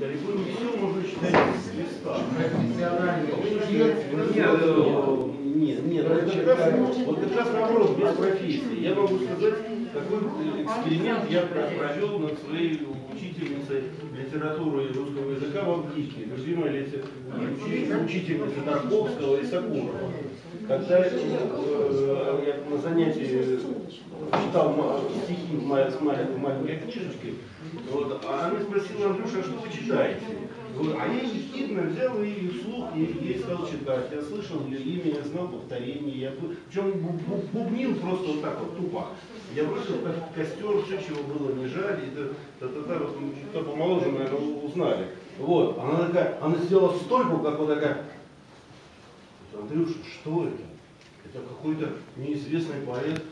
далеко не все можно читать с листа. Профессиональный вот как раз, вот как раз наоборот, без профессии. Я могу сказать, какой эксперимент я про- провел над своей учительницей литературы и русского языка в Авдике, любимой лите- учи- учительницы Тарковского и Сакурова. Когда э, я на занятии читал стихи в маленькой, книжечкой, вот, а она спросила, Андрюша, а что вы читаете? Говорю, а я ехидно взял и ей, ей стал читать. Я слышал ее имя, я знал повторение. Я причем бу- бу- бубнил просто вот так вот, тупо. Я бросил ко- костер, все, чего было не жаль. И та, та, та, вот, ну, кто помоложе, наверное, узнали. Вот, она такая, она сделала стойку, как вот такая. Андрюша, что это? Это какой-то неизвестный поэт